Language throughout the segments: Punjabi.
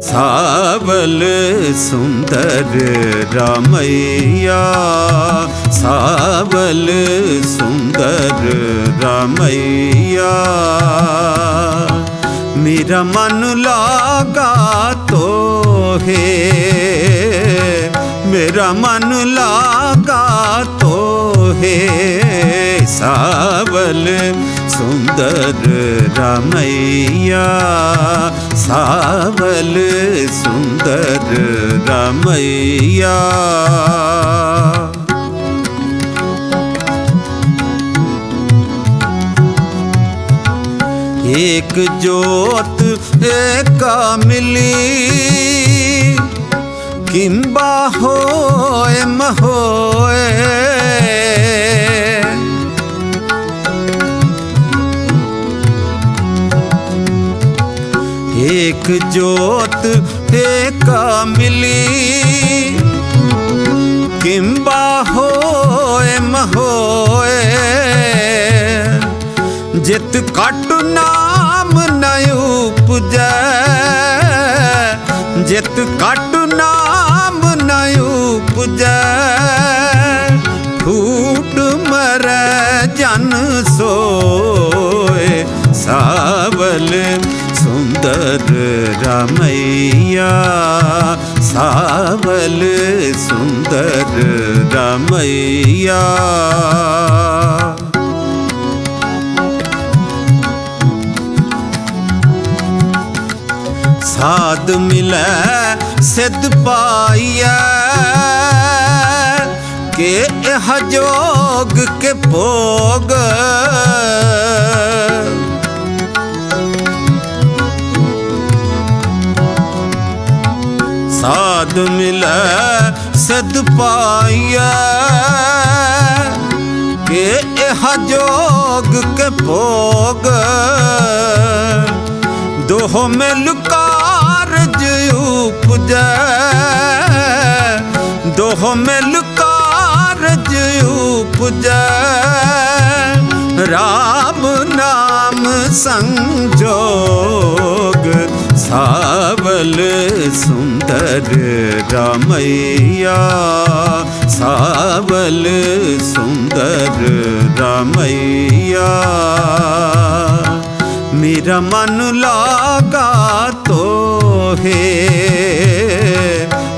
ਸਾਵਲ ਸੁੰਦਰ ਰਾਮਈਆ, ਸਾਵਲ ਸੁੰਦਰ ਰਾਮਈਆ। ਮੇਰਾ ਮਨ ਲਾਗਾ ਤੋਹੇ, ਮੇਰਾ ਮਨ ਲਾਗਾ ਤੋਹੇ, ਸਾਵਲ சுந்தர் ரமையா சாவல் சுந்தர் ரமையா एक जोत एका मिली किंबा होए महोए ਦੇਖ ਜੋਤ ਫੇਕਾ ਮਿਲੀ। ਕਿੰਬਾ ਹੋਏ ਮਹੋਏ, ਜਿਤ ਕਟ ਨਾਮ ਨਾ ਉਪਜੈ। ਜਿਤ ਕਟ ਨਾਮ ਨਾ ਉਪਜੈ, ਫੂਟ ਮਰੈ ਜਨ ਸੋਏ, ਸਾਵਲ ਸੁੰਦਰ ਰਾਮਈਆ ਸਾਵਲ ਸੁੰਦਰ ਰਾਮਈਆ ਸਾਧ ਮਿਲੈ ਸਿੱਧ ਪਾਈਐ ਕੇ ਇਹ ਜੋਗ ਕੇ ਭੋਗ ਸਾਧ ਮਿਲੈ ਸਿਧ ਪਾਈਐ। ਕੇ ਇਹ ਜੋਗ ਕੇ ਭੋਗ। ਦੋਹ ਮਿਲ ਕਾਰਜ ਉਪਜੈ। ਦੋਹ ਮਿਲ ਕਾਰਜ ਉਪਜੈ। ਰਾਮ ਨਾਮ ਸੰਜੋਗ ਸਾਵਲ ਸੁੰਦਰ ਰਾਮਈਆ ਸਾਵਲ ਸੁੰਦਰ ਰਾਮਈਆ। ਮੇਰਾ ਮਨ ਲਾਗਾ ਤੋਹੇ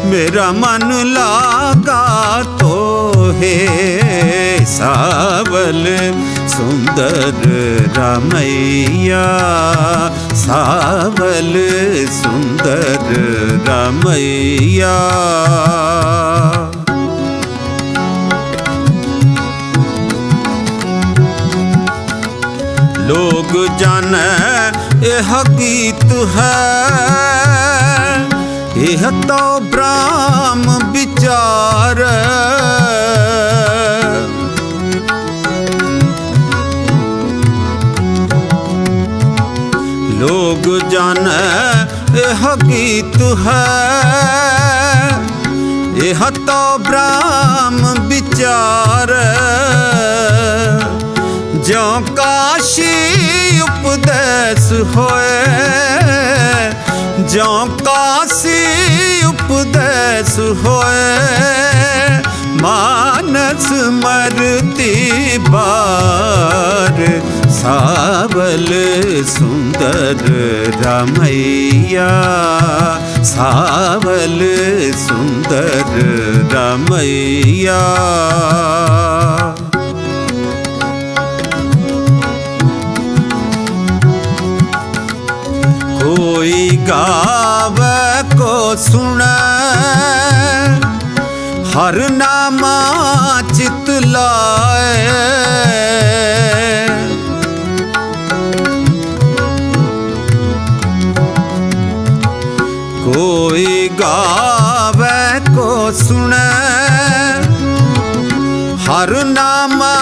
ਮੇਰਾ ਮਨ ਲਾਗਾ ਤੋਹੇ, ਸਾਵਲ ਸੁੰਦਰ ਰਾਮਈਆ, ਸਾਵਲ ਸੁੰਦਰ ਰਾਮਈਆ। ਲੋਗ ਜਾਣੈ, ਇਹ ਗੀਤ ਹੈ। ਇਹ ਤੋ ਬ੍ਰਾਹਮ ਵਿਚਾਰ ਲੋਗ ਜਾਣੈ ਇਹ ਗੀਤ ਹੈ। ਇਹ ਤੋ ਬ੍ਰਾਹਮ ਵਿਚਾਰ ਜਿਉ ਕਾਸ਼ੀ ਉਪਦੇਸ ਹੋਏ ਜਿਉ ਕਾਸ਼ੀ ਉਪਦੇਸ ਹੋਏ, ਮਾਨਸ ਮਰਤੀ ਬਾਰ। ਸਾਵਲ ਸੁੰਦਰ ਰਾਮਈਆ, ਸਾਵਲ ਸੁੰਦਰ ਰਾਮਈਆ। ਕੋਈ ਗਾਵੇ ਕੋ ਸੁਣੈ ਹਰ ਨਾਮਾ ਚਿਤ ਲਾਏ। ਕੋਈ ਗਾਵੇ ਕੋ ਸੁਣੈ। ਹਰ ਨਾਮਾ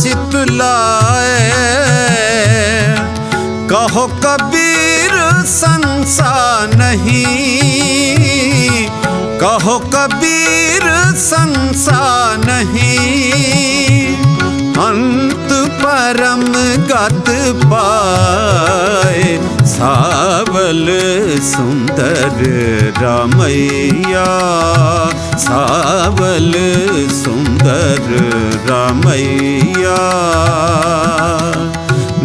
ਚਿਤ ਲਾਏ। ਕਹੋ ਕਬੀਰ ਸੰਸਾ ਨਹੀਂ। कहो कबीर संसा नहीं अंत परम गत पाए सावल सुंदर रामैया सावल सुंदर रामैया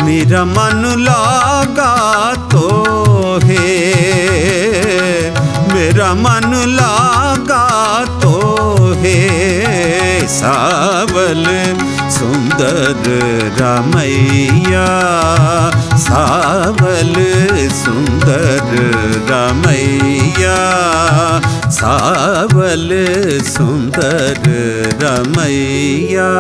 मेरा मन लागा तो है ਮੇਰਾ ਮਨ ਲਾਗਾ ਤੋਹੇ ਸਾਵਲ ਸੁੰਦਰ ਰਮਈਆ ਸਾਵਲ ਸੁੰਦਰ ਰਮਈਆ ਸਾਵਲ ਸੁੰਦਰ ਰਮਈਆ।